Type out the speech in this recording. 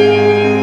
Música